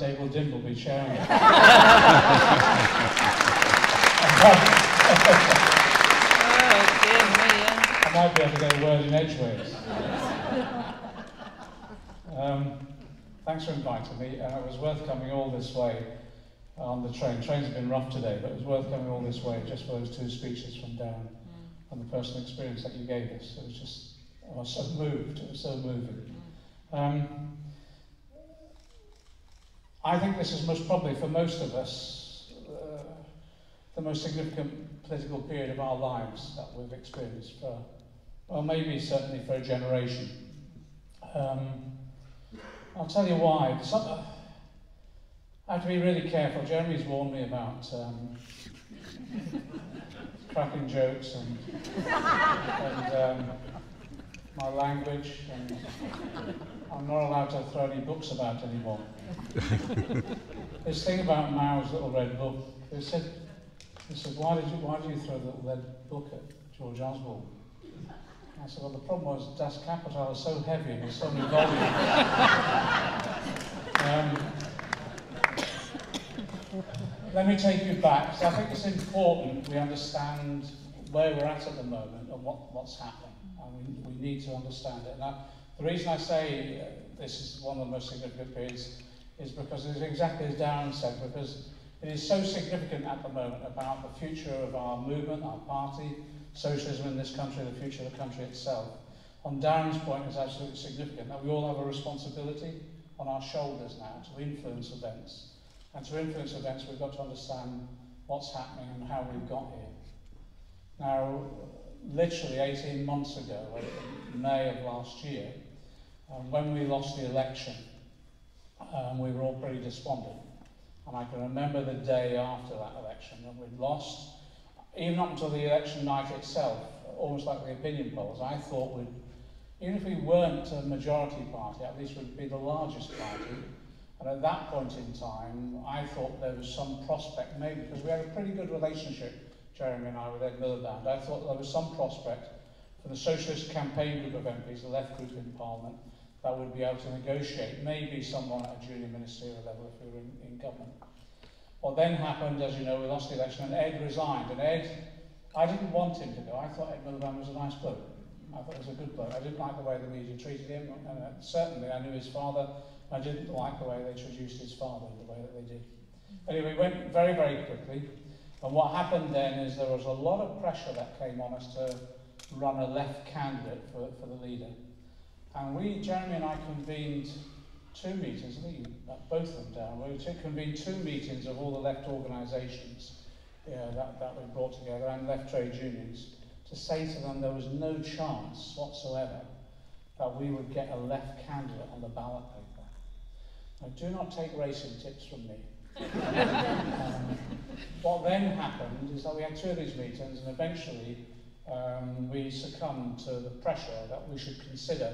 Dave Dimbleby chairing it. Oh, dear me, yeah. I might be able to get a word in edgeways. Um, thanks for inviting me. Uh, it was worth coming all this way on the train. Trains have been rough today, but it was worth coming all this way just for those two speeches from Darren and the personal experience that you gave us. It was just, I was so moved. It was so moving. Um, I think this is most probably for most of us uh, the most significant political period of our lives that we've experienced for, well, maybe certainly for a generation. Um, I'll tell you why. Some, uh, I have to be really careful. Jeremy's warned me about um, cracking jokes and, and um, my language, and I'm not allowed to throw any books about anymore. this thing about Mao's little red book, they said, they said, why did you, why did you throw the little red book at George Osborne? I said, well, the problem was Das Kapital was so heavy and there's so many volumes. um, let me take you back. So I think it's important we understand where we're at at the moment and what, what's happening. And we, we need to understand it. Now, the reason I say uh, this is one of the most significant periods is because it's exactly as Darren said, because it is so significant at the moment about the future of our movement, our party, socialism in this country, the future of the country itself. On Darren's point, it's absolutely significant that we all have a responsibility on our shoulders now to influence events. And to influence events, we've got to understand what's happening and how we've got here. Now, literally 18 months ago, in May of last year, um, when we lost the election, um, we were all pretty despondent. And I can remember the day after that election that we'd lost, even up until the election night itself, almost like the opinion polls, I thought we'd, even if we weren't a majority party, at least we'd be the largest party. And at that point in time, I thought there was some prospect, maybe, because we had a pretty good relationship, Jeremy and I, with Ed Miliband. I thought there was some prospect for the Socialist campaign group of MPs, the left group in Parliament, that would be able to negotiate, maybe someone at a junior ministerial level if we were in, in government. What then happened, as you know, we lost the election and Ed resigned. And Ed, I didn't want him to go. I thought Ed Miliband was a nice bloke. I thought he was a good bloke. I didn't like the way the media treated him. And uh, certainly I knew his father. I didn't like the way they introduced his father the way that they did. Anyway, we went very, very quickly. And what happened then is there was a lot of pressure that came on us to run a left candidate for, for the leader. And we, Jeremy and I, convened two meetings, I think both of them down. We convened two meetings of all the left organisations yeah, that, that we brought together and left trade unions to say to them there was no chance whatsoever that we would get a left candidate on the ballot paper. Now, do not take racing tips from me. um, what then happened is that we had two of these meetings and eventually um, we succumbed to the pressure that we should consider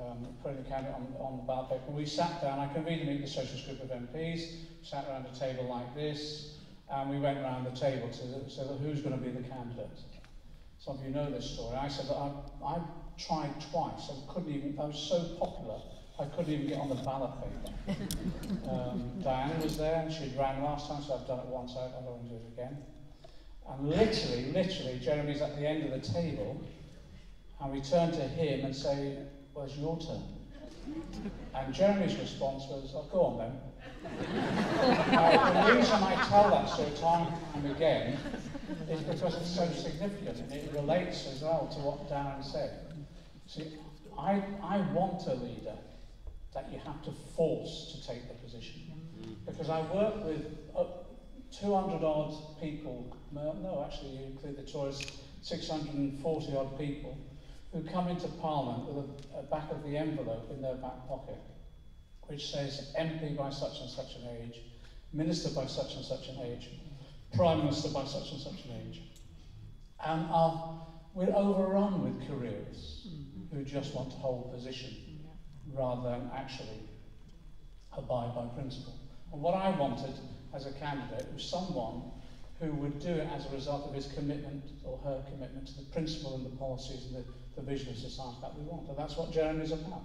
um, putting the candidate on, on the ballot paper. We sat down, I convened a meeting the socialist group of MPs, sat around a table like this, and we went around the table to say, so who's going to be the candidate. Some of you know this story. I said I, I tried twice. I couldn't even, I was so popular, I couldn't even get on the ballot paper. um, Diana was there, and she'd ran last time, so I've done it once, I, I don't want to do it again. And literally, literally, Jeremy's at the end of the table, and we turn to him and say, it's your turn. And Jeremy's response was, oh, go on then. now, the reason I tell that story time and again is because it's so significant and it relates as well to what Darren said. See, I, I want a leader that you have to force to take the position. Because I work with uh, 200 odd people, no, actually, you include the tourists, 640 odd people who come into Parliament with a, a back of the envelope in their back pocket, which says MP by such and such an age, Minister by such and such an age, Prime Minister by such and such an age. And are, we're overrun with careers mm-hmm. who just want to hold position rather than actually abide by principle. And what I wanted as a candidate was someone who would do it as a result of his commitment or her commitment to the principle and the policies and the the vision of society that we want. And that's what Jeremy's about.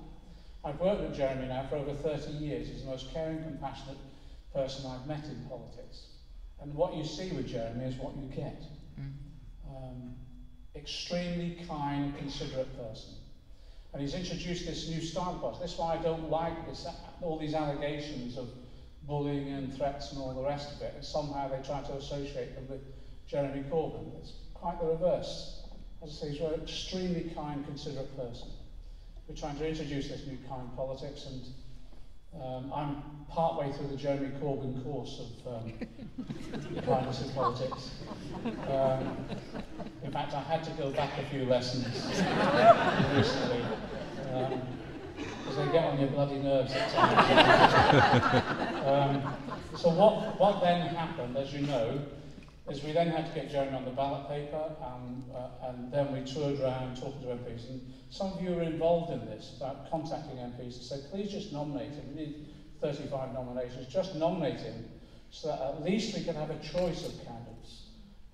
I've worked with Jeremy now for over 30 years. He's the most caring, compassionate person I've met in politics. And what you see with Jeremy is what you get. Mm. Um, extremely kind, considerate person. And he's introduced this new style of politics. That's why I don't like this, all these allegations of bullying and threats and all the rest of it. And somehow they try to associate them with Jeremy Corbyn. It's quite the reverse. As I say, he's an extremely kind, considerate person. We're trying to introduce this new kind politics and um, I'm part way through the Jeremy Corbyn course of um, kindness in politics. Um, in fact, I had to go back a few lessons recently because um, they get on your bloody nerves at times. um, so what, what then happened, as you know, is we then had to get Jeremy on the ballot paper and, uh, and then we toured around talking to MPs and some of you were involved in this about contacting MPs to say please just nominate him, we need 35 nominations, just nominate him so that at least we can have a choice of candidates.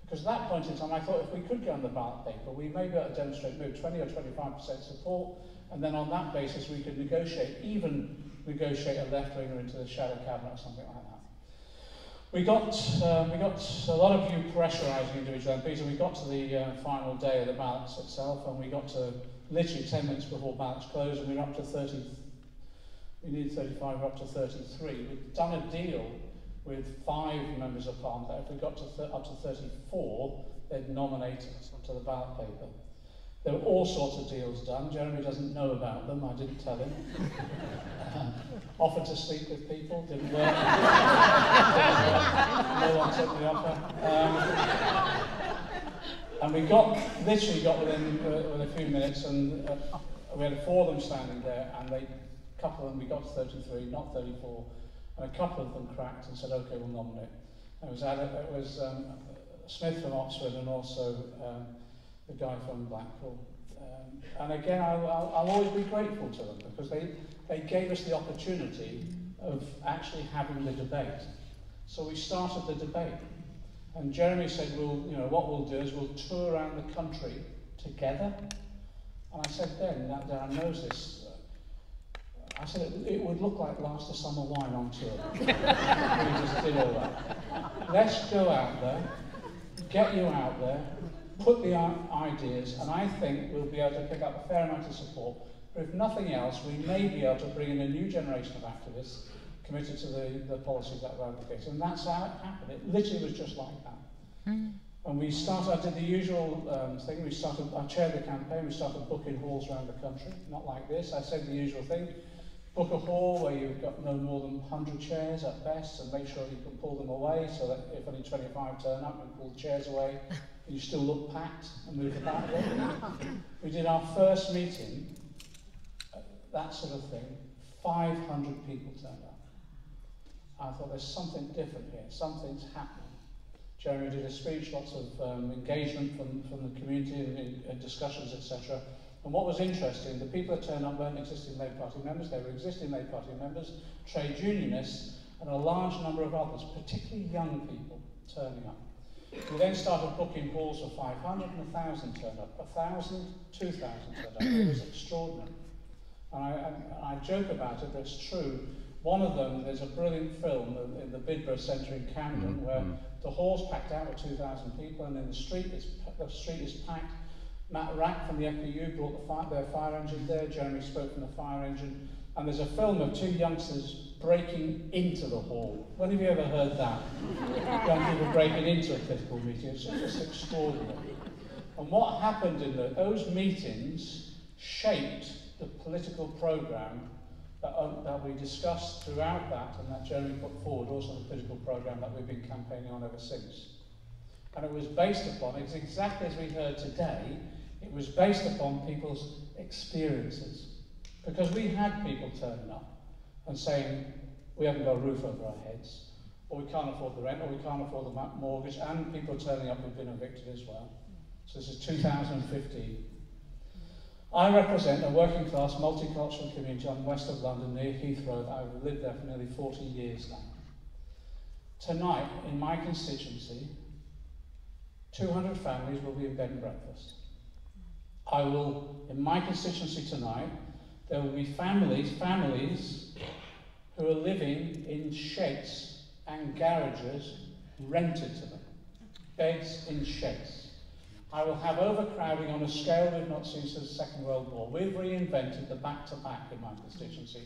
Because at that point in time I thought if we could get on the ballot paper we may be able to demonstrate maybe 20 or 25% support and then on that basis we could negotiate, even negotiate a left-winger into the shadow cabinet or something like that. We got, uh, we got a lot of you pressurising individual MPs, and we got to the uh, final day of the ballots itself, and we got to literally 10 minutes before ballots closed, and we were up to 30, we needed 35, we're up to 33. We've done a deal with five members of Parliament that if we got to up to 34, they'd nominate us onto the ballot paper. There were all sorts of deals done. Jeremy doesn't know about them. I didn't tell him. uh, offered to sleep with people. Didn't work. no one took the offer. Um, and we got, literally got within, uh, within a few minutes and uh, we had four of them standing there and they, a couple of them, we got to 33, not 34, and a couple of them cracked and said, okay, we'll nominate. And it was, it was um, Smith from Oxford and also um, the guy from Blackpool. Um, and again, I'll, I'll, I'll always be grateful to them because they, they gave us the opportunity of actually having the debate. So we started the debate. And Jeremy said, we'll, you know, what we'll do is we'll tour around the country together. And I said then, that Darren knows this, I said it, it would look like Last of Summer Wine on tour. we just did all that. Let's go out there, get you out there, put the ideas, and I think we'll be able to pick up a fair amount of support. But if nothing else, we may be able to bring in a new generation of activists committed to the, the policies that were advocated. And that's how it happened. It literally was just like that. Mm. And we started, I did the usual um, thing, we started, I chaired the campaign, we started booking halls around the country, not like this. I said the usual thing, book a hall where you've got no more than 100 chairs at best and make sure you can pull them away so that if only 25 turn up, you pull the chairs away you still look packed and move about we did our first meeting, that sort of thing, 500 people turned up. I thought there's something different here, something's happening. Jeremy did a speech, lots of um, engagement from, from the community and, and discussions, etc. And what was interesting, the people that turned up weren't existing Labour Party members, they were existing Labour Party members, trade unionists, and a large number of others, particularly young people, turning up. We then started booking halls of 500 and 1,000 turned up. 1,000, 2,000 turned up. It was extraordinary. And I, I, I joke about it, but it's true. One of them, there's a brilliant film in, the Bidborough Centre in Camden mm -hmm. where the hall's packed out with 2,000 people and in the street, it's, the street is packed. Matt Wrack from the FBU brought the fire, their fire engine there. Jeremy spoke from the fire engine. And there's a film of two youngsters breaking into the hall. When have you ever heard that? Young people breaking into a political meeting. It's just extraordinary. And what happened in the, those meetings shaped the political programme that, uh, that we discussed throughout that and that Jeremy put forward, also the political programme that we've been campaigning on ever since. And it was based upon, it's exactly as we heard today, it was based upon people's experiences. Because we had people turning up and saying, we haven't got a roof over our heads, or we can't afford the rent, or we can't afford the mortgage, and people turning up who've been evicted as well. So this is 2015. I represent a working class multicultural community on west of London near Heathrow. I've lived there for nearly 40 years now. Tonight, in my constituency, 200 families will be in bed and breakfast. I will, in my constituency tonight, there will be families, families who are living in sheds and garages rented to them. Beds in sheds. I will have overcrowding on a scale we've not seen since the Second World War. We've reinvented the back-to-back in my constituency,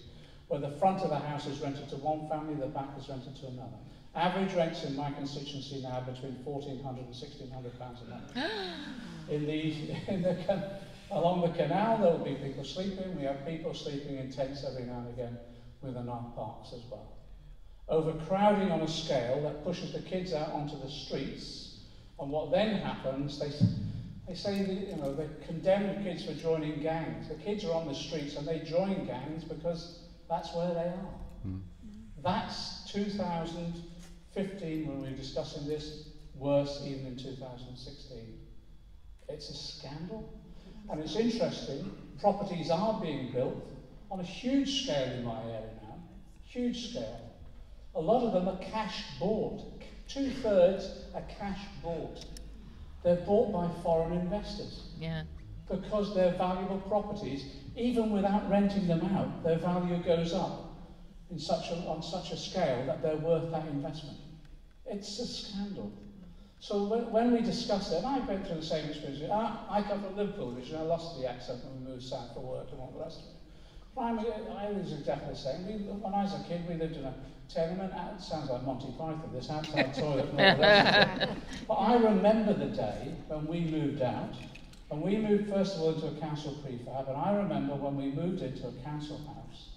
where the front of the house is rented to one family, the back is rented to another. Average rents in my constituency now are between 1,400 and 1,600 pounds a month. in the, in the, along the canal, there will be people sleeping. We have people sleeping in tents every now and again within our parks as well. Overcrowding on a scale that pushes the kids out onto the streets, and what then happens, they, they say that, you know, they condemn kids for joining gangs. The kids are on the streets and they join gangs because that's where they are. Mm. That's 2015 when we were discussing this, worse even in 2016. It's a scandal. And it's interesting, properties are being built on a huge scale in my area now, huge scale. A lot of them are cash bought. Two thirds are cash bought. They're bought by foreign investors. Yeah. Because they're valuable properties, even without renting them out, their value goes up in such a, on such a scale that they're worth that investment. It's a scandal. So when, when we discuss it, and I went through the same experience. I, I come from Liverpool, which I lost the accent when we moved south for work and all the rest of it. I was exactly the same. We, when I was a kid, we lived in a tenement. It sounds like Monty Python, this outside toilet and all the rest of it. But I remember the day when we moved out. And we moved, first of all, into a council prefab. And I remember when we moved into a council house,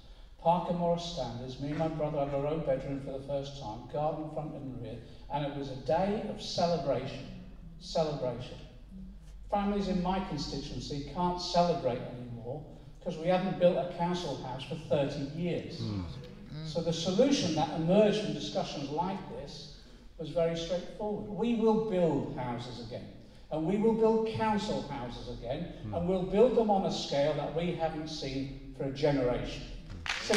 Parker Morris standards, me and my brother had our own bedroom for the first time, garden front and rear. And it was a day of celebration. Celebration. Families in my constituency can't celebrate anymore because we haven't built a council house for 30 years. Mm. So the solution that emerged from discussions like this was very straightforward. We will build houses again. And we will build council houses again. Mm. And we'll build them on a scale that we haven't seen for a generation. In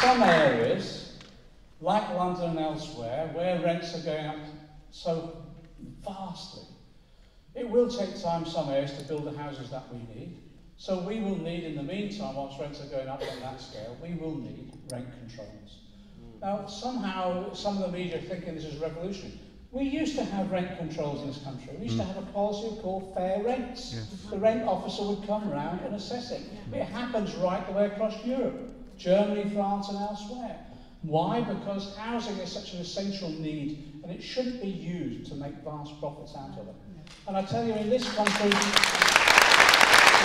some areas, like London and elsewhere, where rents are going up so vastly, it will take time some areas to build the houses that we need. So we will need, in the meantime, whilst rents are going up on that scale, we will need rent controls. Now, somehow, some of the media are thinking this is revolutionary. We used to have rent controls in this country. We used mm. to have a policy called fair rents. The rent officer would come around and assess it. It happens right the way across Europe, Germany, France, and elsewhere. Why? Because housing is such an essential need and it shouldn't be used to make vast profits out of it. And I tell you, in this country, in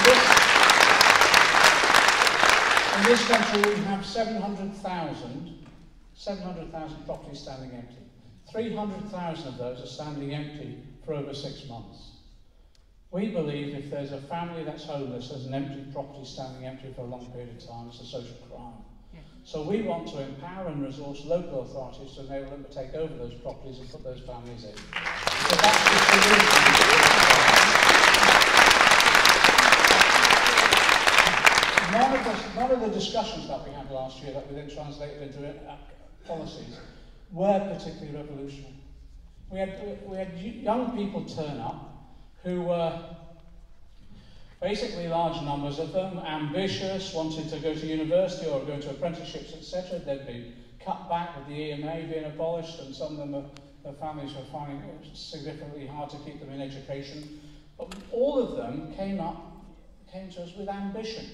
this, in this country we have 700,000 700,000 properties standing empty. 300,000 of those are standing empty for over six months. We believe if there's a family that's homeless, there's an empty property standing empty for a long period of time, it's a social crime. So we want to empower and resource local authorities to enable them to take over those properties and put those families in. So that's the. None of, the, none of the discussions that we had last year that we then translated into uh, policies were particularly revolutionary. We had, we had young people turn up who were Basically, large numbers of them, ambitious, wanting to go to university or go to apprenticeships, etc. They'd been cut back with the EMA being abolished, and some of them, their families were finding it significantly hard to keep them in education. But all of them came up, came to us with ambition.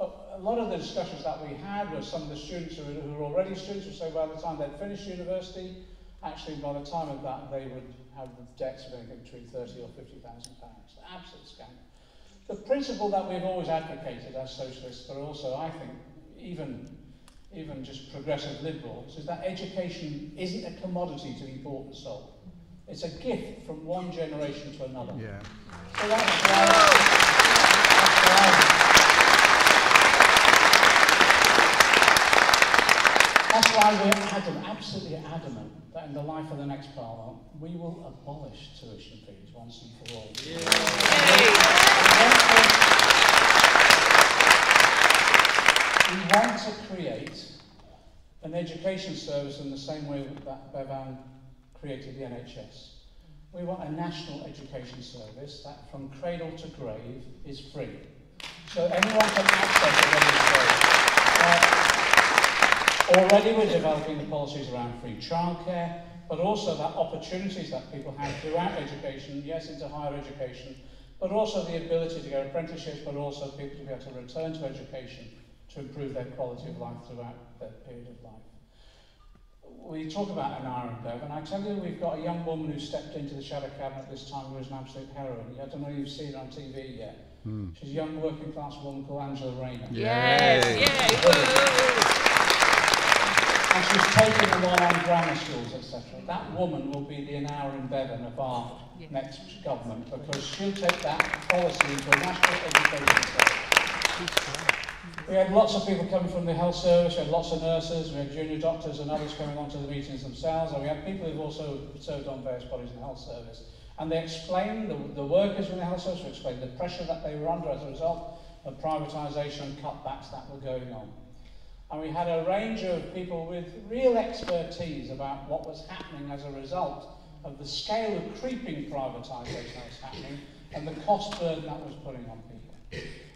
But a lot of the discussions that we had were some of the students who were, who were already students would say by the time they'd finished university, actually by the time of that they would have debts of anything between 30 or 50,000 pounds. Absolute scandal. The principle that we've always advocated as socialists, but also I think even even just progressive liberals, is that education isn't a commodity to be bought and sold. It's a gift from one generation to another. Yeah. So that's why, that's why That's why we're adamant, absolutely adamant, that in the life of the next Parliament, we will abolish tuition fees once and for all. Yeah. We want to create an education service in the same way that Bevan created the NHS. We want a national education service that from cradle to grave is free. So anyone can access it when it's free. Already we're developing the policies around free childcare, but also that opportunities that people have throughout education, yes, into higher education, but also the ability to get apprenticeships, but also people to be able to return to education to improve their quality of life throughout their period of life. We talk about an iron Bev, and I tell you, we've got a young woman who stepped into the shadow cabinet this time who was an absolute heroine. I don't know if you've seen her on TV yet. Mm. She's a young working class woman called Angela Rayner. Yes, yes. And she's taking them all on grammar schools, etc. That woman will be the Aneurin Bevan of our yes. next government because she'll take that policy into a national education. We had lots of people coming from the health service, we had lots of nurses, we had junior doctors and others coming onto the meetings themselves, and we had people who've also served on various bodies in the health service. And they explained, the, the workers in the health service explained the pressure that they were under as a result of privatisation and cutbacks that were going on. And we had a range of people with real expertise about what was happening as a result of the scale of creeping privatisation that was happening and the cost burden that was putting on people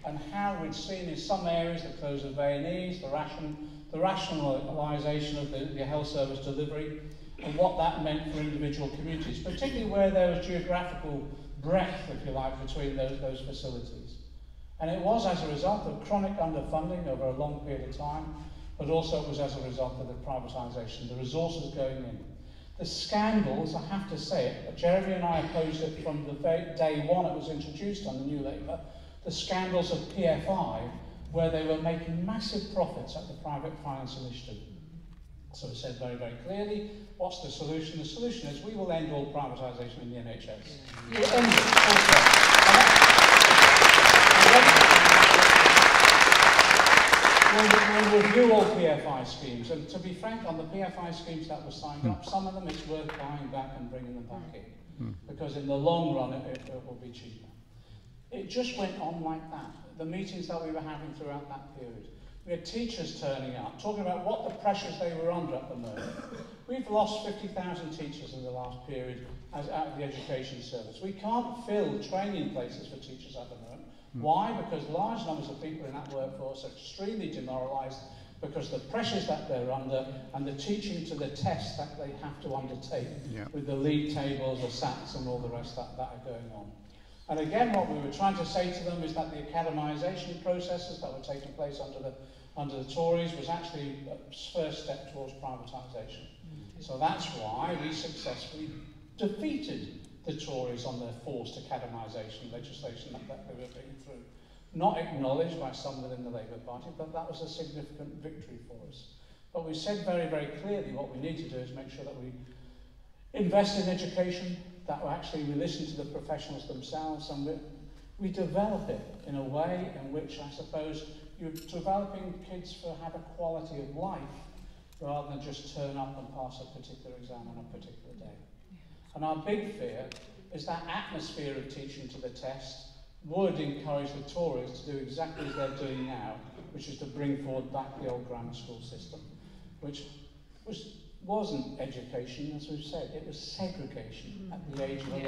and how we'd seen in some areas the close of A&Es, the, ration, the rationalisation of the, the health service delivery, and what that meant for individual communities, particularly where there was geographical breadth, if you like, between those, those facilities. And it was as a result of chronic underfunding over a long period of time, but also it was as a result of the privatisation, the resources going in. The scandals, I have to say it, Jeremy and I opposed it from the day one it was introduced on the New Labour, the scandals of PFI, where they were making massive profits at the private finance initiative. So we said very, very clearly, what's the solution? The solution is we will end all privatisation in the NHS. Yeah. We'll end it. We'll, we'll review all PFI schemes, and to be frank, on the PFI schemes that were signed up, some of them it's worth buying back and bringing them back in, mm. because in the long run it, it, it will be cheaper. It just went on like that. The meetings that we were having throughout that period. We had teachers turning up, talking about what the pressures they were under at the moment. We've lost 50,000 teachers in the last period as out of the education service. We can't fill training places for teachers at the moment. Hmm. Why? Because large numbers of people in that workforce are extremely demoralised because the pressures that they're under and the teaching to the test that they have to undertake yeah. with the league tables, the SATs and all the rest that, that are going on. And again, what we were trying to say to them is that the academisation processes that were taking place under the, under the Tories was actually a first step towards privatisation. Mm-hmm. So that's why we successfully defeated the Tories on their forced academisation legislation that, that they were putting through. not acknowledged by some within the Labour Party, but that was a significant victory for us. But we said very, very clearly what we need to do is make sure that we invest in education, that we actually we listen to the professionals themselves, and we, we develop it in a way in which, I suppose, you're developing kids to have a quality of life rather than just turn up and pass a particular exam on a particular day. And our big fear is that atmosphere of teaching to the test would encourage the Tories to do exactly as they're doing now, which is to bring forward back the old grammar school system, which was wasn't education, as we've said, it was segregation at the age of 11.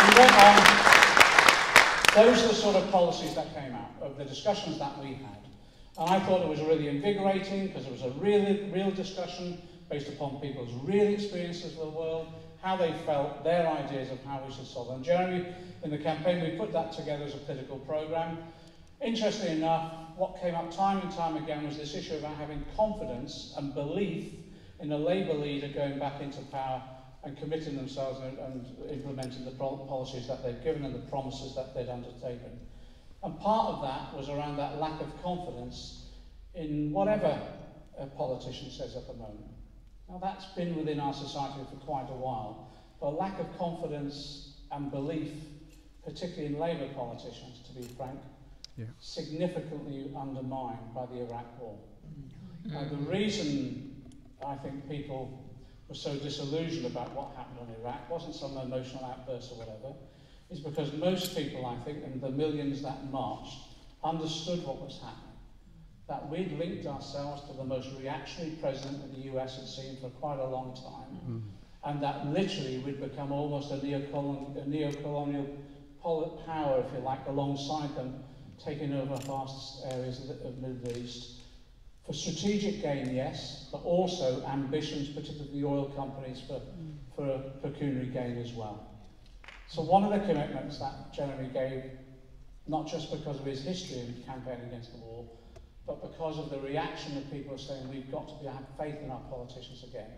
We went on. Those are the sort of policies that came out of the discussions that we had. And I thought it was really invigorating because it was a really real discussion based upon people's real experiences of the world, how they felt, their ideas of how we should solve them. Jeremy, in the campaign, we put that together as a political programme. Interestingly enough, what came up time and time again was this issue about having confidence and belief in a Labour leader going back into power and committing themselves and, and implementing the policies that they've given and the promises that they'd undertaken. And part of that was around that lack of confidence in whatever a politician says at the moment. Now that's been within our society for quite a while, but lack of confidence and belief, particularly in Labour politicians, to be frank, yeah. significantly undermined by the Iraq War. Mm. Now, the reason I think people were so disillusioned about what happened in Iraq wasn't some emotional outburst or whatever, is because most people, I think, and the millions that marched, understood what was happening. That we'd linked ourselves to the most reactionary president that the US had seen for quite a long time, mm. and that literally we'd become almost a neo-colonial, a neo-colonial power, if you like, alongside them, taking over vast areas of the, of Middle East. For strategic gain, yes, but also ambitions, particularly the oil companies, for, for pecuniary gain as well. So one of the commitments that Jeremy gave, not just because of his history in campaigning against the war, but because of the reaction of people saying we've got to be, have faith in our politicians again,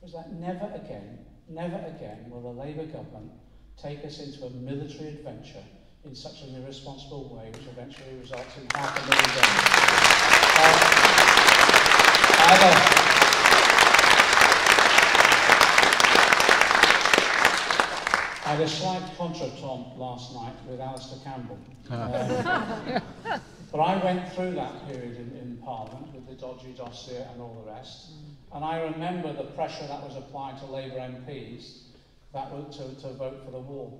was that never again, never again will the Labour government take us into a military adventure in such an irresponsible way, which eventually results in half a million deaths. Um, I had a slight contretemps last night with Alastair Campbell. Um, But I went through that period in, in Parliament with the dodgy dossier and all the rest. Mm. And I remember the pressure that was applied to Labour MPs that were to, to vote for the war.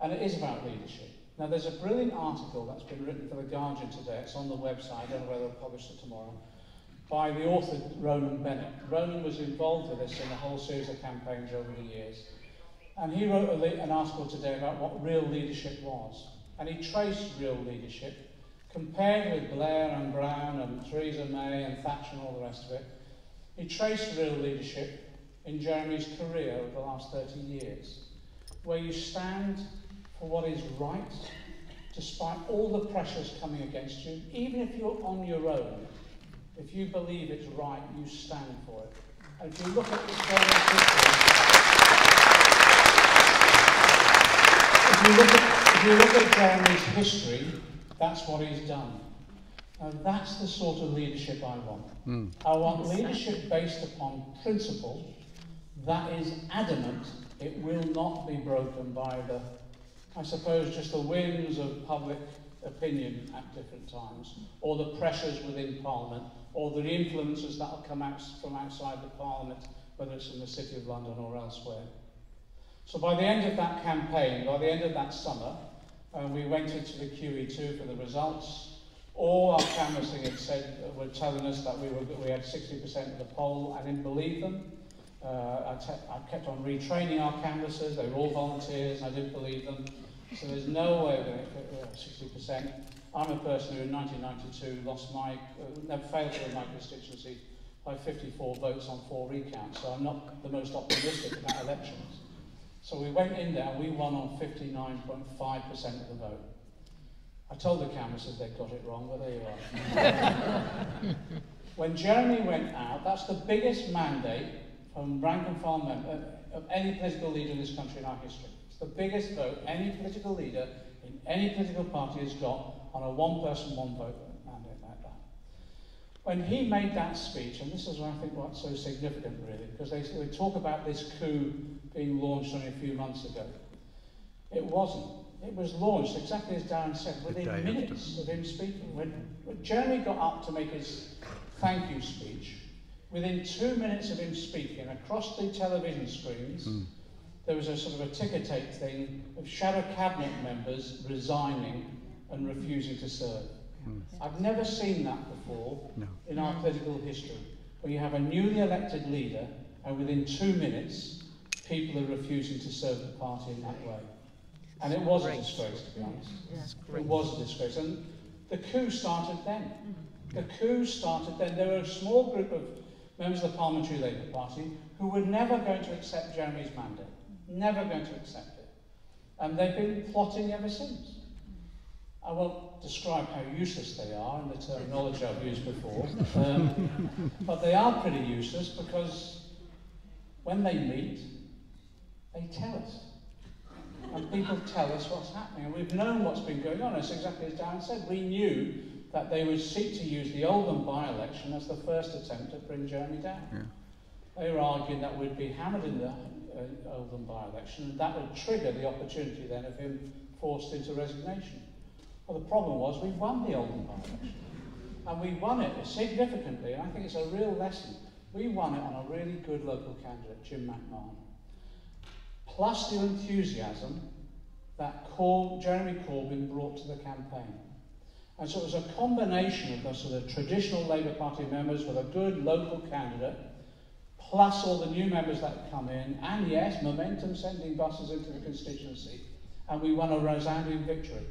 And it is about leadership. Now, there's a brilliant article that's been written for The Guardian today. It's on the website. I don't know whether they'll publish it tomorrow. By the author, Ronan Bennett. Ronan was involved with this in a whole series of campaigns over the years. And he wrote a, an article today about what real leadership was. And he traced real leadership compared with Blair and Brown and Theresa May and Thatcher and all the rest of it. He traced real leadership in Jeremy's career over the last 30 years, where you stand for what is right, despite all the pressures coming against you, even if you're on your own. If you believe it's right, you stand for it. And if you look at the history, if you look at, if you look at Jeremy's history, that's what he's done. And that's the sort of leadership I want. Mm. I want leadership based upon principle that is adamant. It will not be broken by the, I suppose, just the winds of public opinion at different times, or the pressures within Parliament, or the influences that will come out from outside the Parliament, whether it's in the City of London or elsewhere. So by the end of that campaign, by the end of that summer, uh, we went into the QE2 for the results. All our canvassing had said, were telling us that we, were, we had 60% of the poll. I didn't believe them. Uh, I, I kept on retraining our canvassers. They were all volunteers. And I didn't believe them. So there's no way we're to 60%. I'm a person who in 1992 lost my, uh, never failed to win my constituency by 54 votes on four recounts. So I'm not the most optimistic about elections. So we went in there and we won on 59.5% of the vote. I told the canvassers they'd got it wrong, but there you are. when Jeremy went out, that's the biggest mandate from rank and file member uh, of any political leader in this country in our history. It's the biggest vote any political leader in any political party has got on a one person, one vote mandate like that. When he made that speech, and this is what I think what's so significant really, because they, they talk about this coup being launched only a few months ago. It wasn't. It was launched, exactly as Darren said, within minutes of him speaking. When, when Jeremy got up to make his thank you speech, within two minutes of him speaking, across the television screens, mm. there was a sort of a ticker tape thing of shadow cabinet members resigning and refusing to serve. Mm. I've never seen that before no. in our political history, where you have a newly elected leader and within two minutes people are refusing to serve the party in that way. And it was a disgrace, to be honest. It was a disgrace. And the coup started then. The coup started then. There were a small group of members of the Parliamentary Labour Party who were never going to accept Jeremy's mandate. Never going to accept it. And they've been plotting ever since. I won't describe how useless they are in the terminology I've used before, um, but they are pretty useless because when they meet, they tell us. And people tell us what's happening. And we've known what's been going on. It's exactly as Darren said. We knew that they would seek to use the Oldham by-election as the first attempt to bring Jeremy down. Yeah. They were arguing that we'd be hammered in the uh, Oldham by-election, and that would trigger the opportunity then of him forced into resignation. Well, the problem was we won the Oldham by-election. And we won it significantly, and I think it's a real lesson. We won it on a really good local candidate, Jim McMahon plus the enthusiasm that Cor Jeremy Corbyn brought to the campaign. And so it was a combination of the sort of traditional Labour Party members with a good local candidate, plus all the new members that come in, and yes, momentum sending buses into the constituency, and we won a resounding victory.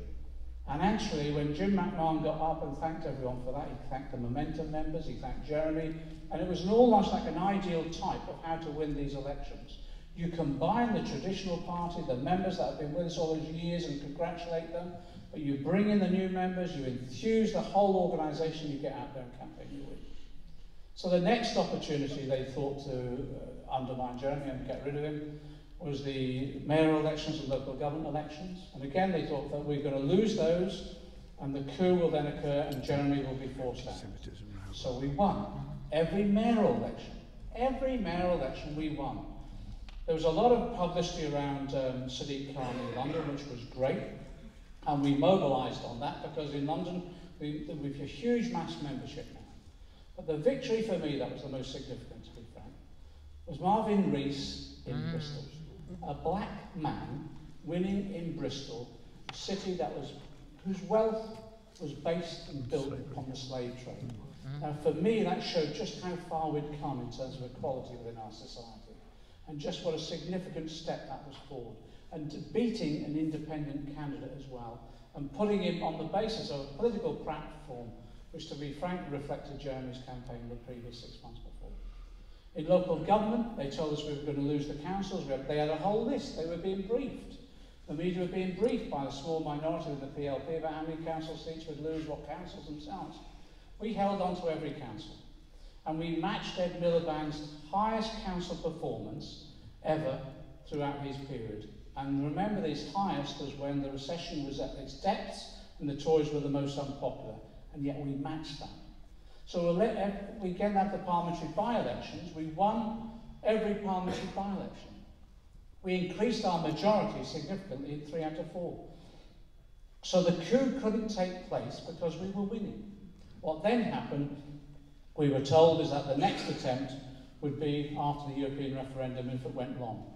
And actually, when Jim McMahon got up and thanked everyone for that, he thanked the Momentum members, he thanked Jeremy, and it was almost like an ideal type of how to win these elections. You combine the traditional party, the members that have been with us all those years, and congratulate them, but you bring in the new members, you enthuse the whole organisation, you get out there and campaign, you win. So the next opportunity they thought to uh, undermine Jeremy and get rid of him was the mayoral elections and local government elections. And again, they thought that we're going to lose those, and the coup will then occur, and Jeremy will be forced out. So we won. Every mayoral election, every mayoral election, we won. There was a lot of publicity around um, Sadiq Khan in London, which was great, and we mobilised on that because in London we, we've a huge mass membership now. But the victory for me that was the most significant, to be frank, was Marvin Rees in mm. Bristol a black man winning in Bristol, a city that was, whose wealth was based and built upon the slave trade. Mm-hmm. Now, for me, that showed just how far we'd come in terms of equality within our society, and just what a significant step that was forward. And beating an independent candidate as well, and putting him on the basis of a political platform which, to be frank, reflected Jeremy's campaign the previous six months before. In local government, they told us we were going to lose the councils. They had a whole list. They were being briefed. The media were being briefed by a small minority of the PLP about how many council seats would lose what councils themselves. We held on to every council. And we matched Ed Miliband's highest council performance ever throughout his period. And remember, his highest was when the recession was at its depths and the Tories were the most unpopular. And yet we matched that. So we again had the parliamentary by-elections. We won every parliamentary by-election. We increased our majority significantly three out of four. So the coup couldn't take place because we were winning. What then happened, we were told, is that the next attempt would be after the European referendum if it went wrong.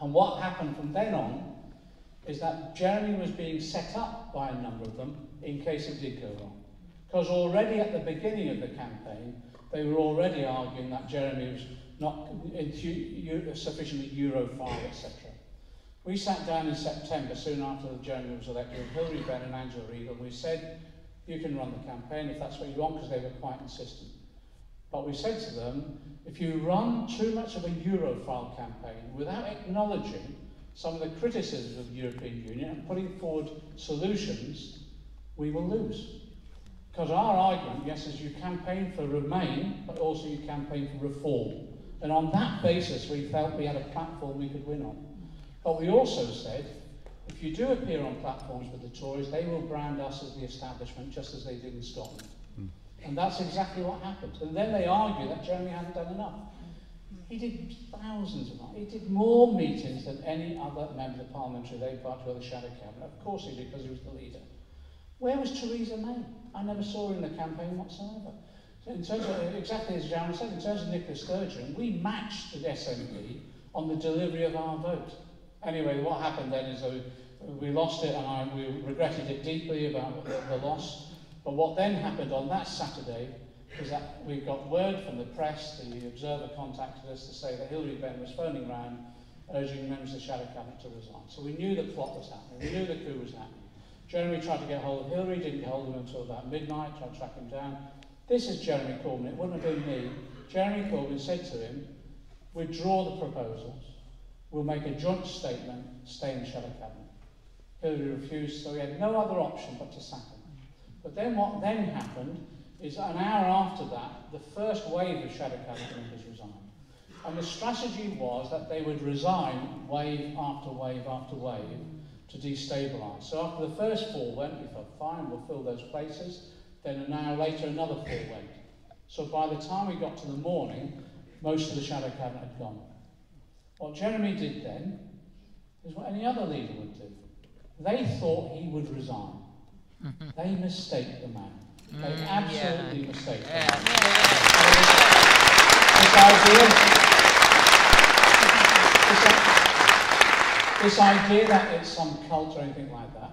And what happened from then on is that Jeremy was being set up by a number of them in case it did go wrong. Because already at the beginning of the campaign, they were already arguing that Jeremy was not sufficiently Europhile, etc. We sat down in September, soon after Jeremy was elected, with Hilary Benn and Angela Eagle, and we said, you can run the campaign if that's what you want, because they were quite insistent. But we said to them, if you run too much of a Europhile campaign without acknowledging some of the criticisms of the European Union and putting forward solutions, we will lose. Because our argument, yes, is you campaign for Remain, but also you campaign for reform. And on that basis, we felt we had a platform we could win on. But we also said if you do appear on platforms with the Tories, they will brand us as the establishment, just as they did in Scotland. Mm. And that's exactly what happened. And then they argue that Jeremy hadn't done enough. He did thousands of He did more meetings than any other member of the Parliamentary Labour Party or the Shadow Cabinet. Of course he did, because he was the leader. Where was Theresa May? I never saw her in the campaign whatsoever. So in terms of, exactly as Sharon said, in terms of Nicola Sturgeon, we matched the SNP on the delivery of our vote. Anyway, what happened then is we, we lost it and I, we regretted it deeply about the, the loss. But what then happened on that Saturday was that we got word from the press, the Observer contacted us to say that Hilary Benn was phoning round urging members of the Shadow Cabinet to resign. So we knew the plot was happening, we knew the coup was happening. Jeremy tried to get hold of Hillary, didn't get hold of him until about midnight, tried to track him down. This is Jeremy Corbyn, it wouldn't have been me. Jeremy Corbyn said to him, withdraw the proposals, we'll make a joint statement, stay in the Shadow Cabinet. Hilary refused, so he had no other option but to sack him. But then what then happened is an hour after that, the first wave of shadow cabinet members resigned. And the strategy was that they would resign wave after wave after wave to destabilise. So after the first four went, we thought, fine, we'll fill those places. Then an hour later, another four went. So by the time we got to the morning, most of the shadow cabinet had gone. What Jeremy did then is what any other leader would do. They thought he would resign. they mistake the man. They mm, absolutely yeah. mistake yeah. the man. Yeah. This idea this idea that it's some cult or anything like that,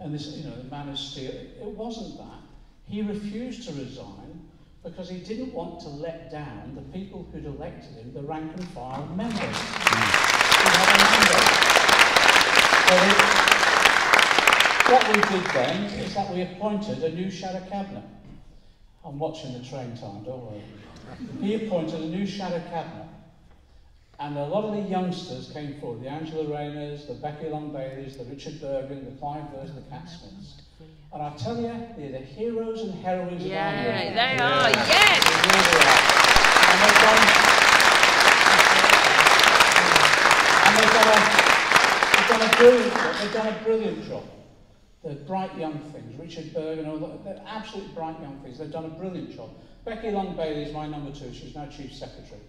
and this, you know, the man of steel. It, it wasn't that. He refused to resign because he didn't want to let down the people who'd elected him, the rank and file members. He had a mandate. So it- what we did then is that we appointed a new shadow cabinet. I'm watching the train time, don't worry. He appointed a new shadow cabinet. And a lot of the youngsters came forward, the Angela Rayners, the Becky Long Baileys, the Richard Burgon, the Clive Burrs, the Cat Smiths. And I tell you, they're the heroes and heroines of our Yeah, they are. Yes. And they've done, and they've done, a, they've done a brilliant job. They've done a brilliant job. They're bright young things. Richard Berg and all that, they're absolutely bright young things. They've done a brilliant job. Becky Long Bailey is my number two. She's now chief secretary.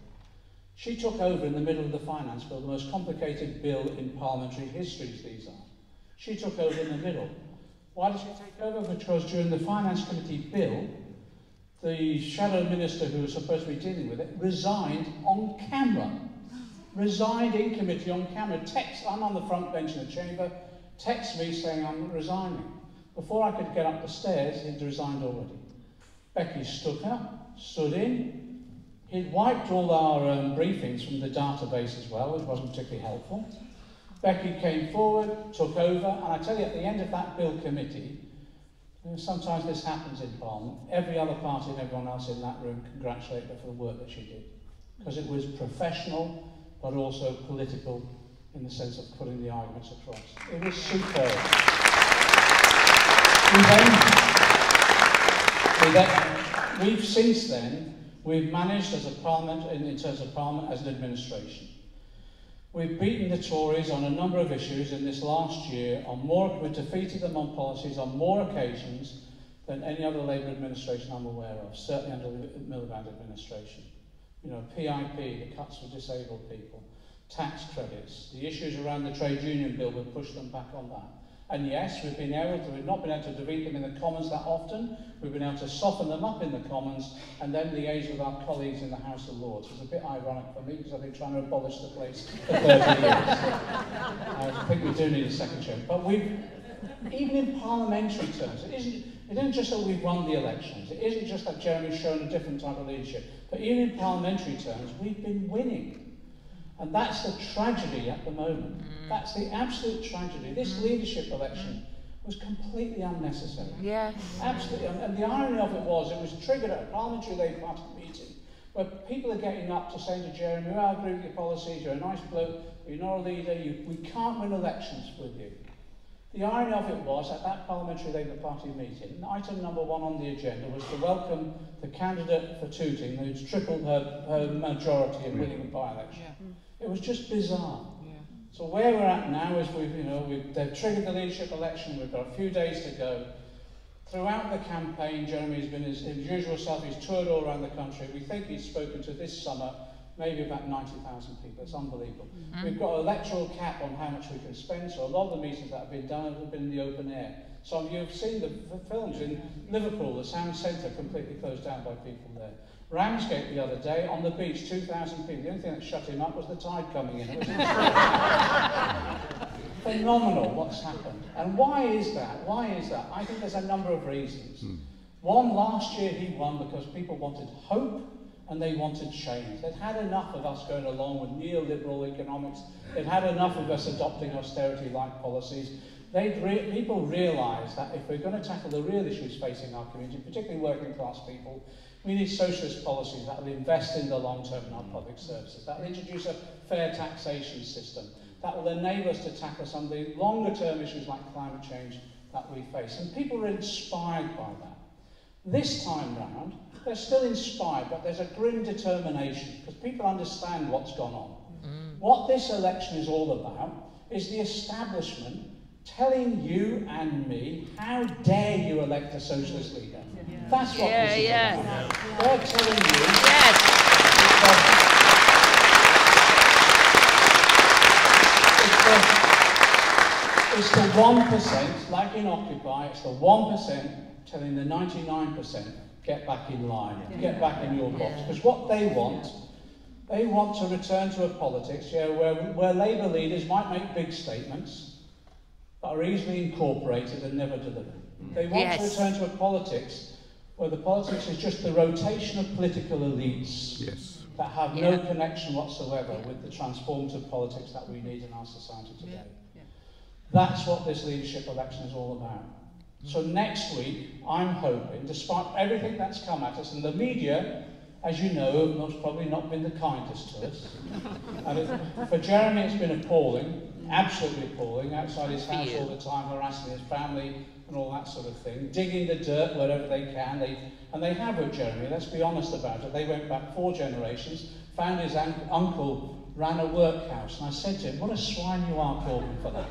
She took over in the middle of the finance bill, the most complicated bill in parliamentary histories these are. She took over in the middle. Why did she take over? Because during the finance committee bill, the shadow minister who was supposed to be dealing with it resigned on camera. Resigned in committee on camera. Text, I'm on the front bench in the chamber, text me saying I'm resigning. Before I could get up the stairs, he'd resigned already. Becky stood up, stood in. He'd wiped all our um, briefings from the database as well, which wasn't particularly helpful. Becky came forward, took over, and I tell you, at the end of that bill committee, sometimes this happens in Parliament, every other party and everyone else in that room congratulated her for the work that she did. Because it was professional, but also political in the sense of putting the arguments across. It was superb. We then, we we've since then, we've managed as a parliament, in, in terms of parliament, as an administration. We've beaten the Tories on a number of issues in this last year. On more, we've defeated them on policies on more occasions than any other Labour administration I'm aware of, certainly under the Miliband administration. You know, PIP, the cuts for disabled people, tax credits. The issues around the trade union bill would push them back on that. And yes, we've been able to, we've not been able to debate them in the Commons that often. We've been able to soften them up in the Commons and then liaise with our colleagues in the House of Lords. It's a bit ironic for me because I've been trying to abolish the place for 30 years. I think we do need a second chair. But we've, even in parliamentary terms, it isn't, it isn't just that we've won the elections. It isn't just that Jeremy's shown a different type of leadership. But even in parliamentary terms, we've been winning. And that's the tragedy at the moment. Mm. That's the absolute tragedy. This mm. leadership election was completely unnecessary. Yes. Absolutely. And, and the irony of it was, it was triggered at a parliamentary Labour Party meeting where people are getting up to say to Jeremy, well, I agree with your policies, you're a nice bloke, you're not a leader, you, we can't win elections with you. The irony of it was, at that parliamentary Labour Party meeting, item number one on the agenda was to welcome the candidate for Tooting who's tripled her, her majority in winning a by-election. Mm. It was just bizarre. So where we're at now is we've, you know, we've, they've triggered the leadership election, we've got a few days to go. Throughout the campaign, Jeremy's been his, his usual self, he's toured all around the country. We think he's spoken to this summer maybe about 90,000 people. It's unbelievable. Mm-hmm. We've got an electoral cap on how much we can spend, so a lot of the meetings that have been done have been in the open air. Some of you have seen the f- films in Liverpool, the Sound Centre completely closed down by people there. Ramsgate the other day, on the beach, 2,000 people. The only thing that shut him up was the tide coming in. Phenomenal what's happened. And why is that? Why is that? I think there's a number of reasons. Hmm. One, last year he won because people wanted hope and they wanted change. They'd had enough of us going along with neoliberal economics. They'd had enough of us adopting austerity-like policies. They'd re people realised that if we're going to tackle the real issues facing our community, particularly working class people, we need socialist policies that will invest in the long term in our public services, that will introduce a fair taxation system, that will enable us to tackle some of the longer term issues like climate change that we face. And people are inspired by that. This time round, they're still inspired, but there's a grim determination because people understand what's gone on. Mm. What this election is all about is the establishment telling you and me, how dare you elect a socialist leader? That's what Yeah, this is yeah. about. They're telling you Yes. it's the, it's the 1%, like in Occupy, it's the 1% telling the 99% get back in line, get back in your box. Because what they want, they want to return to a politics yeah, where, where Labour leaders might make big statements, but are easily incorporated and never deliver. Mm. They want Yes. to return to a politics where the politics is just the rotation of political elites Yes. that have no connection whatsoever with the transformative politics that we need in our society today. Yeah. That's what this leadership election is all about. So next week, I'm hoping, despite everything that's come at us, and the media, as you know, have probably not been the kindest to us. and it, for Jeremy, it's been appalling, absolutely appalling, outside his house all the time, harassing his family and all that sort of thing, digging the dirt wherever they can. They, and they have with Jeremy, let's be honest about it. They went back four generations, found his un uncle ran a workhouse, and I said to him, what a swine you are, Corbyn, for that.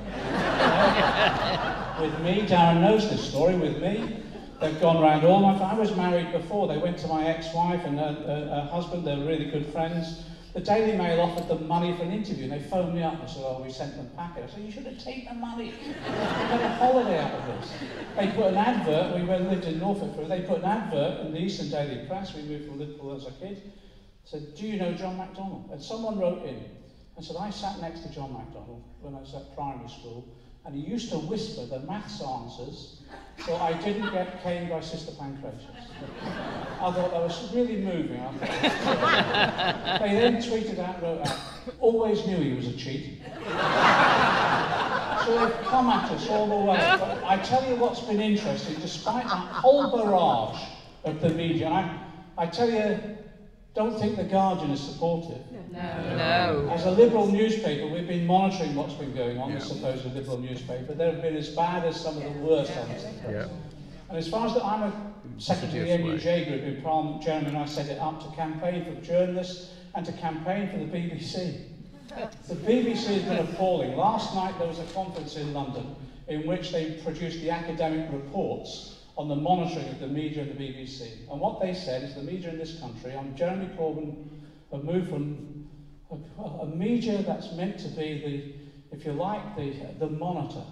with me, Darren knows this story, with me, they've gone round all my, I was married before, they went to my ex-wife and her, her, her husband, they're really good friends. The Daily Mail offered them money for an interview, and they phoned me up and said, oh, we sent them packet. I said, you should have taken the money. You got a holiday out of this. They put an advert, we went- lived in Norfolk, they put an advert in the Eastern Daily Press, we moved from Liverpool as a kid, said, do you know John McDonnell? And someone wrote in and said, I sat next to John McDonnell when I was at primary school, and he used to whisper the maths answers, so I didn't get caned by Sister Pancratius. I thought that was really moving. They then tweeted out, wrote out, always knew he was a cheat. so they've come at us all the way. But I tell you what's been interesting, despite that whole barrage of the media, I, I tell you, don't think the Guardian is supportive. No. no. As a liberal newspaper, we've been monitoring what's been going on, Yeah. the supposed liberal newspaper. They've been as bad as some of the worst on this. Yeah. And as far as that, I'm a secretary of the Yes, NUJ group in Parliament. Jeremy and I set it up to campaign for journalists and to campaign for the BBC. The BBC has been appalling. Last night there was a conference in London in which they produced the academic reports on the monitoring of the media and the BBC. And what they said is the media in this country, on Jeremy Corbyn, have moved from a, a media that's meant to be the, if you like, the, the monitor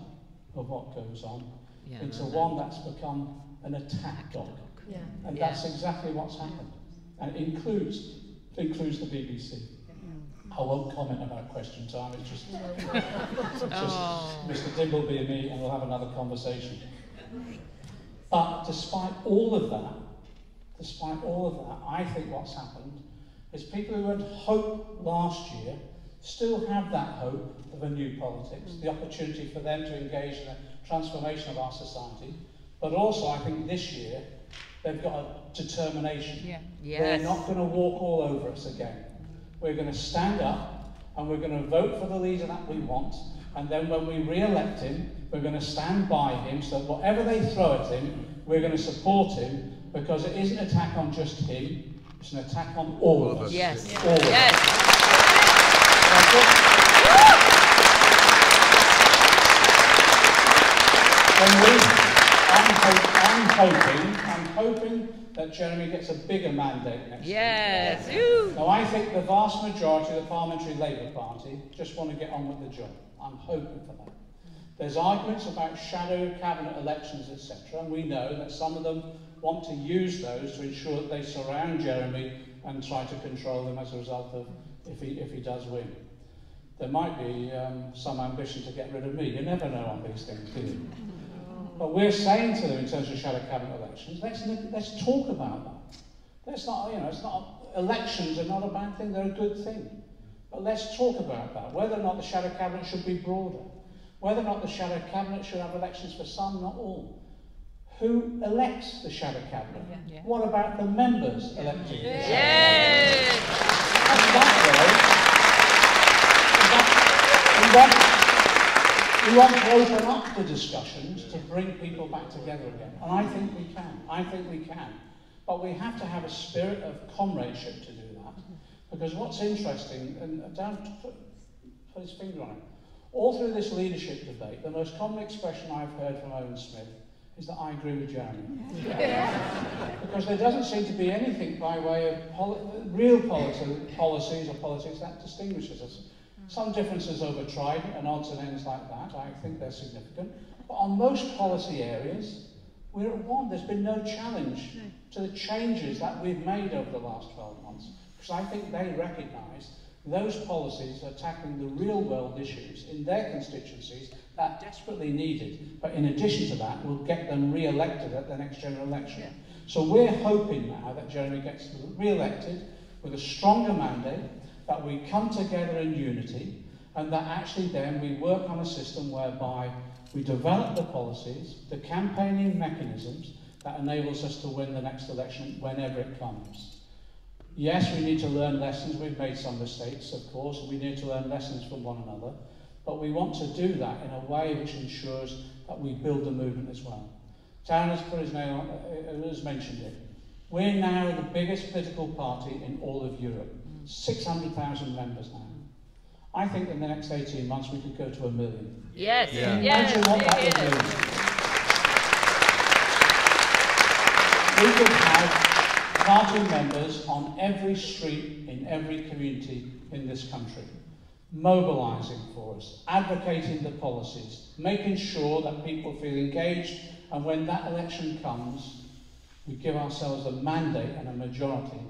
of what goes on, yeah, into no, one that's become an attack dog. Yeah. And yeah. that's exactly what's happened. And it includes, includes the BBC. I won't comment about question time, it's just, it's just oh. Mr Dimbleby and me, and we'll have another conversation. But despite all of that, despite all of that, I think what's happened is people who had hope last year still have that hope of a new politics, mm. the opportunity for them to engage in a transformation of our society. But also, I think this year, they've got a determination. Yeah. Yes. They're not going to walk all over us again. We're going to stand up and we're going to vote for the leader that we want And then when we re-elect him, we're going to stand by him so that whatever they throw at him, we're going to support him because it isn't an attack on just him, it's an attack on all of us. Yes. All of us. Yes. When we, I'm, hope, I'm hoping, I'm hoping that Jeremy gets a bigger mandate next year. Yes. Ooh. Now, I think the vast majority of the Parliamentary Labour Party just want to get on with the job. I'm hoping for that. There's arguments about shadow cabinet elections, etc., and we know that some of them want to use those to ensure that they surround Jeremy and try to control him as a result of if he, if he does win. There might be um, some ambition to get rid of me. You never know on these things, do you? But we're saying to them in terms of shadow cabinet elections, let's, let's talk about that. Let's not, you know, it's not, elections are not a bad thing, they're a good thing. But let's talk about that, whether or not the shadow cabinet should be broader, whether or not the shadow cabinet should have elections for some, not all. Who elects the shadow cabinet? Yeah. What about the members elected? to the shadow Yes. and that way, we want, we want to open up the discussions to bring people back together again. And I think we can. I think we can. But we have to have a spirit of comradeship to do that. Because what's interesting, and Dan put, put his finger on it, all through this leadership debate, the most common expression I've heard from Owen Smith is that I agree with Jeremy. because there doesn't seem to be anything by way of poli- real policies or politics that distinguishes us. Some differences over Trident and odds and ends like that, I think they're significant. But on most policy areas, we're at one. There's been no challenge hmm. to the changes that we've made over the last 12 months. Because I think they recognise Those policies are tackling the real world issues in their constituencies that desperately needed. But in addition to that, will get them re-elected at the next general election. Yeah. So we're hoping now that Jeremy gets re-elected with a stronger mandate, that we come together in unity, and that actually then we work on a system whereby we develop the policies, the campaigning mechanisms that enables us to win the next election whenever it comes. Yes, we need to learn lessons. We've made some mistakes, of course, we need to learn lessons from one another. But we want to do that in a way which ensures that we build the movement as well. Darren has, put his name on, uh, has mentioned it. We're now the biggest political party in all of Europe. 600,000 members now. I think in the next 18 months we could go to a million. Yes. Yeah. Yes. Imagine what that would yes. mean. We could have party members on every street in every community in this country, mobilising for us, advocating the policies, making sure that people feel engaged, and when that election comes, we give ourselves a mandate and a majority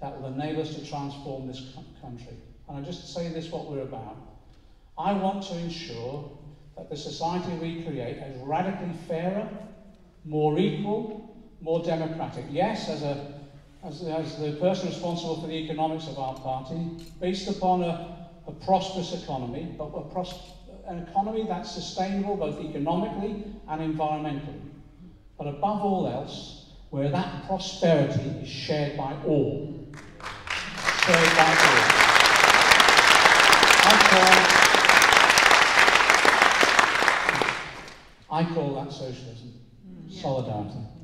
that will enable us to transform this country. And I just say this what we're about. I want to ensure that the society we create is radically fairer, more equal, more democratic. Yes, as, a, as, as the person responsible for the economics of our party, based upon a, a prosperous economy, but a pros- an economy that's sustainable both economically and environmentally. But above all else, where that prosperity is shared by all. Shared by all. I call, I call that socialism, mm. solidarity.